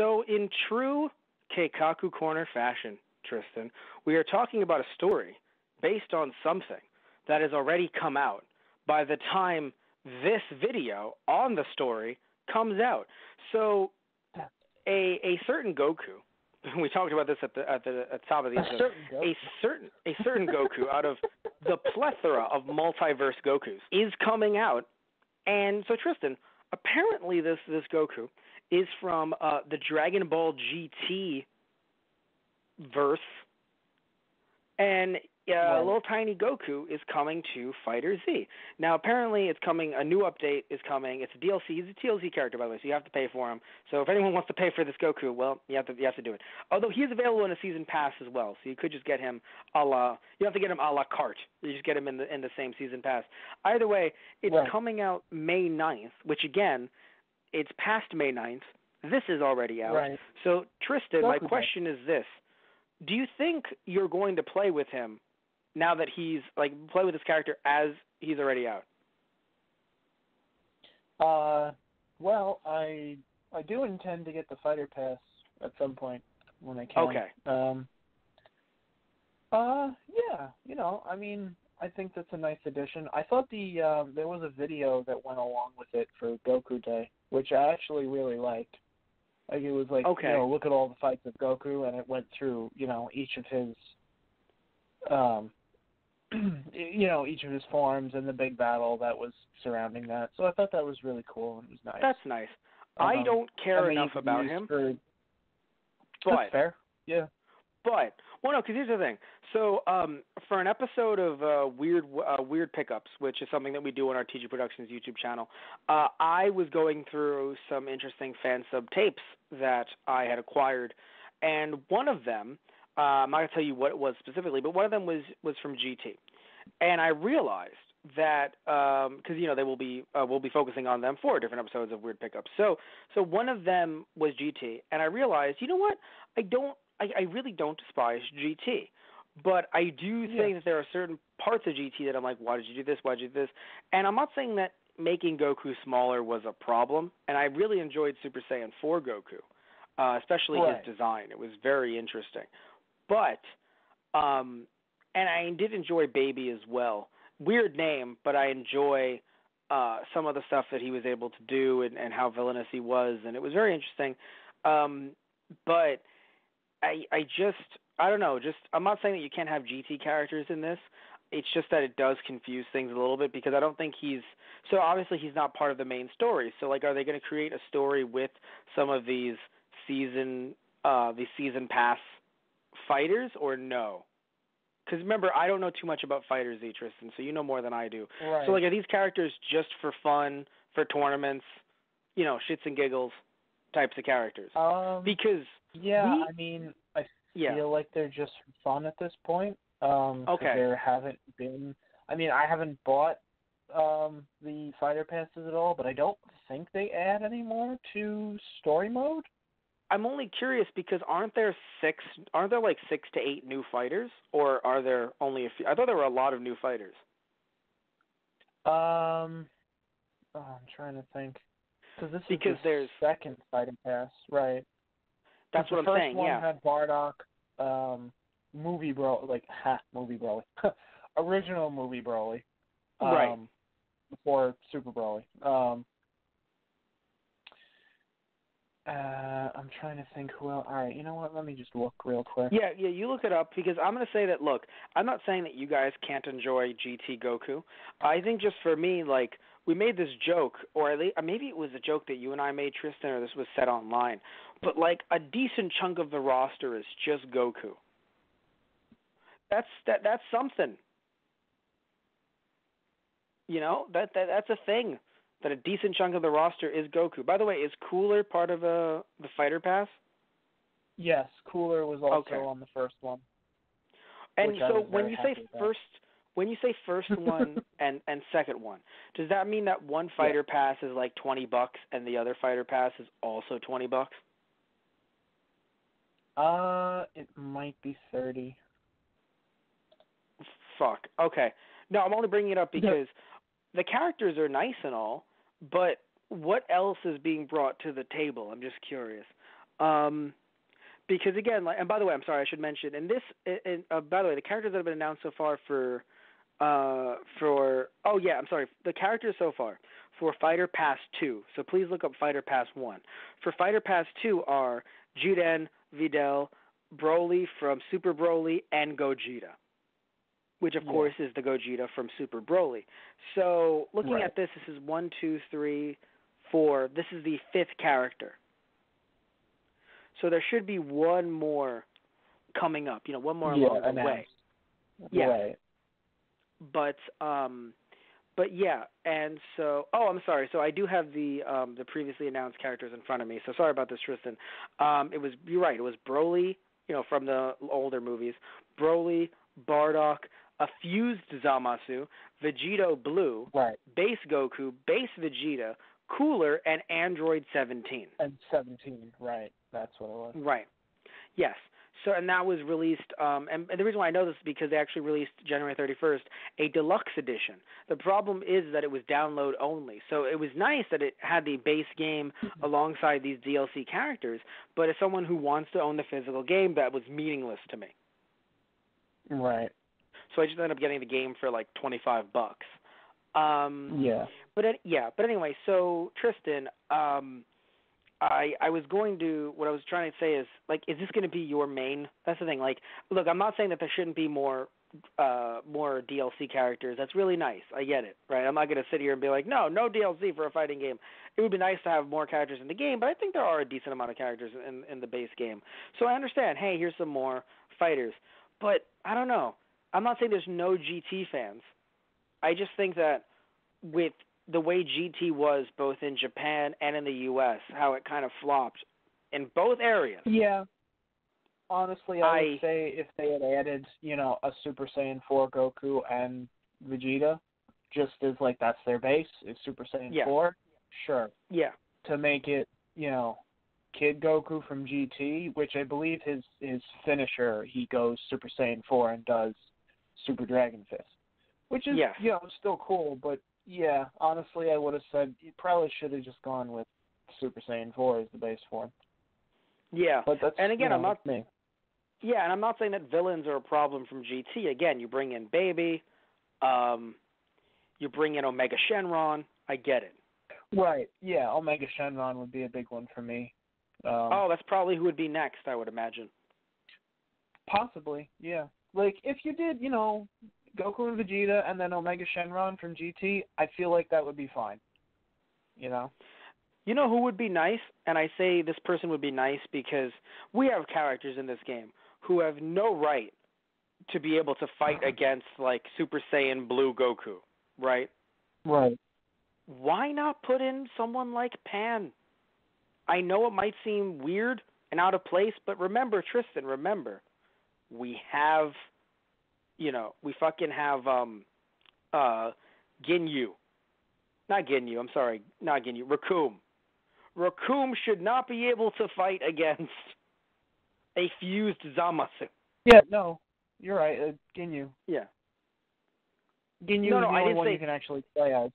So, in true Keikaku Korner fashion, Tristan, we are talking about a story based on something that has already come out by the time this video on the story comes out. So, a a certain Goku. We talked about this at the at the at the top of the A episode. certain. A certain a certain Goku out of the plethora of multiverse Gokus is coming out, and so Tristan, apparently this this Goku is from uh, the Dragon Ball GT verse, and uh, Right. little tiny Goku is coming to Fighter Z. Now, apparently, it's coming. A new update is coming. It's a DLC. He's a DLC character, by the way, so you have to pay for him. So if anyone wants to pay for this Goku, well, you have to you have to do it. Although he is available in a season pass as well, so you could just get him a la. You have to get him a la carte. You just get him in the in the same season pass. Either way, it's Right. coming out May 9th, which again, it's past May 9th. This is already out. Right. So Tristan, my question is this: Do you think you're going to play with him now that he's like play with his character as he's already out? Uh, well, I I do intend to get the fighter pass at some point when I can. Okay. Um. Uh, yeah. You know, I mean, I think that's a nice addition. I thought the um, there was a video that went along with it for Goku Day, which I actually really liked. Like it was like, Okay. you know, look at all the fights of Goku, and it went through, you know, each of his, um, you know, each of his forms and the big battle that was surrounding that. So I thought that was really cool and it was nice. That's nice. I Um, don't care I mean, enough about him, For, but that's fair. Yeah. But well, no, because here's the thing. So um, for an episode of uh, weird uh, weird pickups, which is something that we do on our TG Productions YouTube channel, uh, I was going through some interesting fan sub tapes that I had acquired, and one of them, uh, I'm not gonna tell you what it was specifically, but one of them was was from GT, and I realized that because you know they will be uh, we'll be focusing on them for different episodes of weird pickups. So so one of them was GT, and I realized you know what I don't I, I really don't despise GT, but I do Yeah. think that there are certain parts of GT that I'm like, why did you do this? Why did you do this? And I'm not saying that making Goku smaller was a problem, and I really enjoyed Super Saiyan 4 Goku, uh, especially Right. his design. It was very interesting, but um, and I did enjoy Baby as well. Weird name, but I enjoy uh, some of the stuff that he was able to do and, and how villainous he was, and it was very interesting. Um, but I I just I don't know. Just I'm not saying that you can't have GT characters in this. It's just that it does confuse things a little bit because I don't think he's so obviously he's not part of the main story. So like, are they going to create a story with some of these season uh these season pass fighters or no? Because remember, I don't know too much about fighters, Z Tristan, so you know more than I do. Right. So like, are these characters just for fun, for tournaments, you know, shits and giggles types of characters? um, Because yeah, we- I mean, I yeah, feel like they're just for fun at this point. Um, Okay. There haven't been. I mean, I haven't bought um the fighter passes at all, but I don't think they add any more to story mode. I'm only curious because aren't there six? Aren't there like six to eight new fighters, or are there only a few? I thought there were a lot of new fighters. Um, oh, I'm trying to think. Cause this Because is the there's- second fighting pass, right? That's what I'm saying. Yeah. The first. One had Bardock, um, movie bro, like ha, movie Broly, original movie Broly, um, Right. Before Super Broly. Um, uh, I'm trying to think who else. All right, you know what? Let me just look real quick. Yeah, yeah, you look it up because I'm going to say that. Look, I'm not saying that you guys can't enjoy GT Goku. I think just for me, like we made this joke, or at least, maybe it was a joke that you and I made, Tristan, or this was said online. But like a decent chunk of the roster is just Goku. That's that. That's something. You know that that that's a thing. That a decent chunk of the roster is Goku. By the way, is Cooler part of uh, the Fighter Pass? Yes, Cooler was also Okay. on the first one. And so when you say first, when you say first one and and second one, does that mean that one fighter pass is like twenty bucks and the other fighter pass is also twenty bucks? Uh, it might be thirty. Fuck. Okay. No, I'm only bringing it up because the characters are nice and all, but what else is being brought to the table? I'm just curious. Um, because again, like, and by the way, I'm sorry, I should mention, and this, and uh, by the way, the characters that have been announced so far for, uh, for, oh yeah, I'm sorry, the characters so far for Fighter Pass 2. So please look up Fighter Pass 1. For Fighter Pass 2 are Jiren, Videl, Broly from Super Broly, and Gogeta. Which of Yeah. course is the Gogeta from Super Broly. So looking Right. at this, this is one, two, three, four. This is the fifth character. So there should be one more coming up. You know, one more yeah, along the way. Yeah. Right. but um but yeah and so oh i'm sorry so i do have the um the previously announced characters in front of me so sorry about this tristan um it was you're right it was broly you know from the older movies broly bardock a fused zamasu vegito blue Right. base goku base vegeta cooler and android 17 And 17. Right. That's what it was. Right. Yes. So and that was released um and, and the reason why I know this is because they actually released January 31st a deluxe edition. The problem is that it was download only. So it was nice that it had the base game alongside these DLC characters, but as someone who wants to own the physical game that was meaningless to me. Right. So I just ended up getting the game for like 25 bucks. Um Yeah. but it, yeah, but anyway, so Tristan, um, I I was going to what I was trying to say is like, is this going to be your main? That's the thing. Like, look, I'm not saying that there shouldn't be more uh more DLC characters. That's really nice. I get it, right? I'm not going to sit here and be like, no, no DLC for a fighting game. It would be nice to have more characters in the game, but I think there are a decent amount of characters in in the base game. So I understand. Hey, here's some more fighters, but I don't know. I'm not saying there's no GT fans. I just think that with the way GT was both in Japan and in the US, how it kind of flopped in both areas. Yeah. Honestly, I, I- would say if they had added, you know, a Super Saiyan 4 Goku and Vegeta, just as like that's their base, is Super Saiyan Yeah. 4, sure. Yeah. To make it, you know, Kid Goku from GT, which I believe his his finisher, he goes Super Saiyan 4 and does Super Dragon Fist, which is Yes. you know still cool, but yeah, honestly, I would have said you probably should have just gone with Super Saiyan 4 as the base form. Yeah. But that's And again, you I'm not- me. Yeah, and I'm not saying that villains are a problem from GT. Again, you bring in Baby, um you bring in Omega Shenron, I get it. Right. Yeah, Omega Shenron would be a big one for me. Um, oh, that's probably who would be next, I would imagine. possibly. Yeah. Like if you did, you know, Goku and Vegeta and then Omega Shenron from GT, I feel like that would be fine. You know. You know who would be nice? And I say this person would be nice because we have characters in this game who have no right to be able to fight against like Super Saiyan Blue Goku, right? Right. Why not put in someone like Pan? I know it might seem weird and out of place, but remember Tristan, remember, we have you know, we fucking have um uh Ginyu. Not Ginyu, I'm sorry, not Ginyu, Recoome. Recoome should not be able to fight against a fused Zamasu. Yeah. No, you're right. Uh, Ginyu. Yeah. Ginyu No, is no, the I only one say- you can actually play as.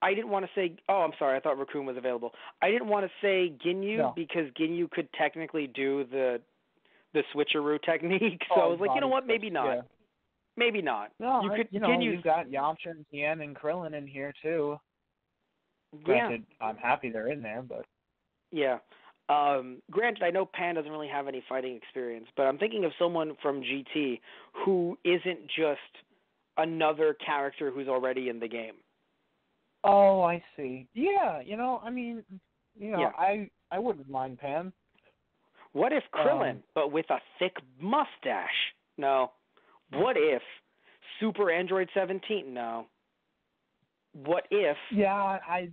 I didn't want to say. Oh, I'm sorry. I thought Recoome was available. I didn't want to say Ginyu No. because Ginyu could technically do the the switcheroo technique. So I Oh, was like, you know what? Maybe not. yeah. Maybe not. No, you I- could you know, Ginyu's you've got Yamcha and Tien and Krillin in here too. yeah, Granted, I'm happy they're in there, but yeah. Um, granted, I know Pan doesn't really have any fighting experience, but I'm thinking of someone from GT who isn't just another character who's already in the game. oh, I see. Yeah, you know, I mean, you know, Yeah. I I wouldn't mind Pan. What if Krillin, Um, but with a thick mustache? No. What if Super Android 17? No. What if? Yeah, I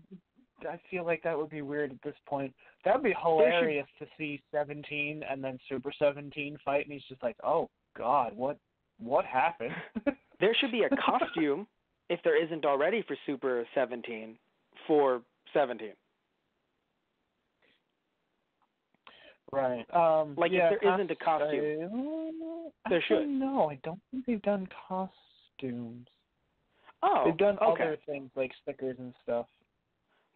I feel like that would be weird at this point. That would be hilarious to see 17 and then Super 17 fight, and he's just like, oh God, what what happened? There should be a costume, if there isn't already, for Super 17 for 17. Right. Um, Like, if yeah, there isn't a costume. Uh, There should. No, I don't think they've done costumes. Oh, they've done okay. other things like stickers and stuff.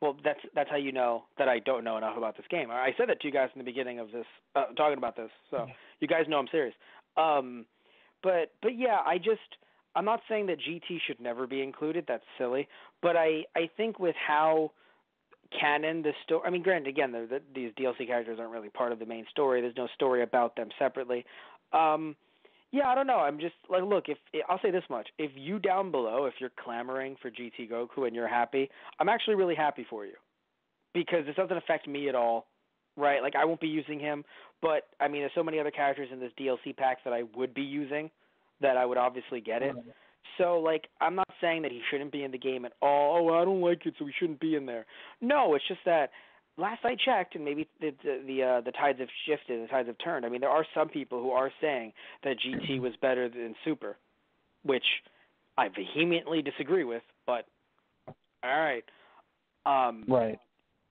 Well, that's that's how you know that I don't know enough about this game. I said that to you guys in the beginning of this, uh, talking about this, so Yeah. you guys know I'm serious. Um, but but yeah, I just I'm not saying that GT should never be included. That's silly. But I I think with how canon the story. I mean, granted, again, the, the, these DLC characters aren't really part of the main story. There's no story about them separately. Um, yeah, I don't know. I'm just like, look, if I'll say this much: if you down below, if you're clamoring for GT Goku and you're happy, I'm actually really happy for you because this doesn't affect me at all, right? Like I won't be using him, but I mean, there's so many other characters in this DLC pack that I would be using that I would obviously get it. So like I'm not saying that he shouldn't be in the game at all. Oh, I don't like it, so he shouldn't be in there. No, it's just that last I checked, and maybe the the the, uh, the tides have shifted, the tides have turned. I mean, there are some people who are saying that GT was better than Super, which I vehemently disagree with. But all right, um, Right.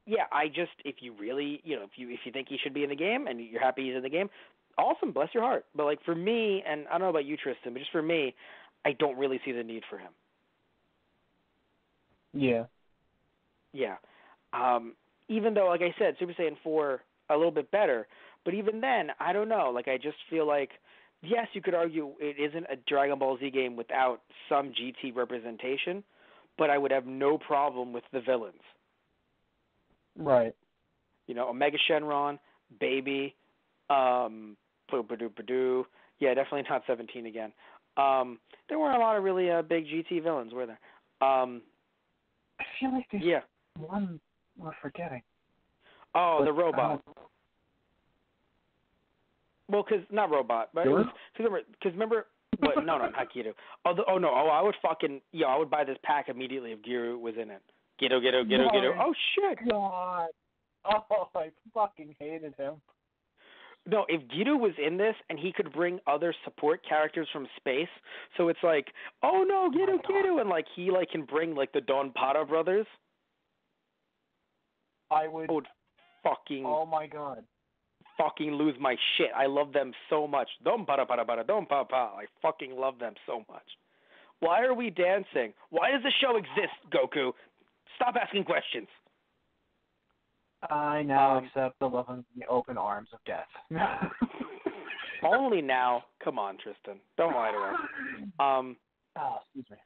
yeah, I just if you really you know if you if you think he should be in the game and you're happy he's in the game, awesome, bless your heart. But like for me, and I don't know about you, Tristan, but just for me, I don't really see the need for him. Yeah. Yeah. Um, even though, like I said, Super Saiyan 4 a little bit better, but even then, I don't know. Like I just feel like, yes, you could argue it isn't a Dragon Ball Z game without some GT representation, but I would have no problem with the villains. Right. You know, Omega Shenron, Baby, um, Badoo Badoo. Yeah, definitely not 17 again. Um, there weren't a lot of really uh, big GT villains, were there? Um, I feel like there's yeah. one we're forgetting. Oh, But the robot. don't- Well, because not robot, but it Sure. was because remember, cause remember what? No, no, not Giru. Oh, the, oh no, oh, I would fucking yeah, I would buy this pack immediately if Giru was in it. Giru, Giru, Giru, No. Oh shit! God. Oh, I fucking hated him. No, if Giru was in this and he could bring other support characters from space, so it's like, oh no, Giru, my Giru, and like he like can bring like the Don Pata brothers. I would. I would fucking Oh my god. fucking lose my shit. I love them so much. Dom para para para dom pa pa. I fucking love them so much. Why are we dancing? Why does the show exist, Goku? Stop asking questions. I now Um, accept the love and the open arms of death. Only now. Come on, Tristan. Don't lie to us. Um, oh, excuse me.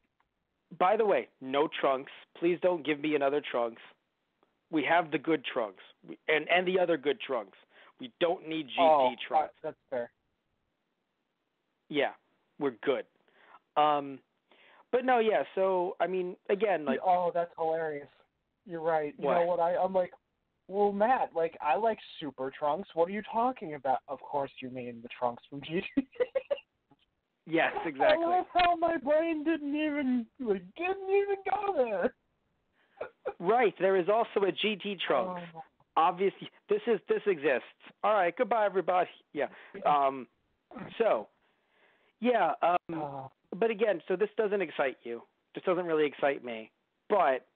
by the way, no Trunks. Please don't give me another Trunks. We have the good Trunks we, and and the other good Trunks. We don't need GT oh, Trunks. That's fair. Yeah, we're good. Um, but no, yeah. So I mean, again, like oh, that's hilarious. You're right. You What? know what? I I'm like, well, Matt, like I like Super Trunks. What are you talking about? Of course, you mean the Trunks from GT. yes, exactly. I love how my brain didn't even like didn't even go there. Right. There is also a GT Trunks. Oh, Obviously, this is this exists. All right. Goodbye, everybody. Yeah. Um. So, yeah. Um. oh. But again, so this doesn't excite you. This doesn't really excite me. But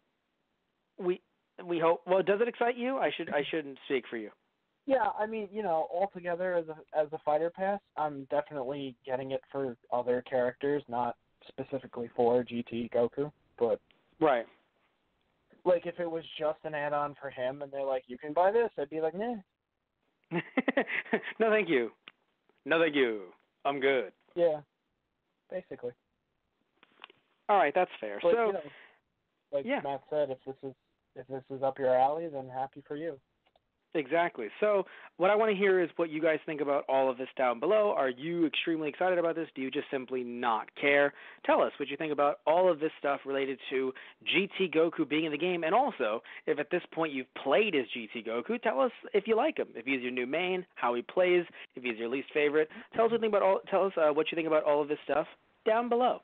we we hope. Well, does it excite you? I should I shouldn't speak for you. Yeah, I mean, you know, altogether as a as a fighter pass, I'm definitely getting it for other characters, not specifically for GT Goku. But Right. like, if it was just an add-on for him, and they're like, "You can buy this," I'd be like, "Nah." no, thank you. No, thank you. I'm good. Yeah, basically. All right, that's fair. But so, you know, like yeah. Matt said, if this is if this is up your alley, then happy for you. Exactly. So, what I want to hear is what you guys think about all of this down below. Are you extremely excited about this? Do you just simply not care? Tell us what you think about all of this stuff related to GT Goku being in the game, and also if at this point you've played as GT Goku, tell us if you like him, if he's your new main, how he plays, if he's your least favorite. Tell us what you think about all. Tell us uh, what you think about all of this stuff down below.